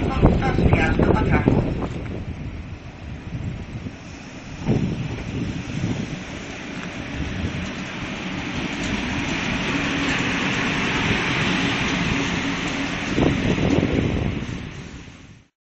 pociągu.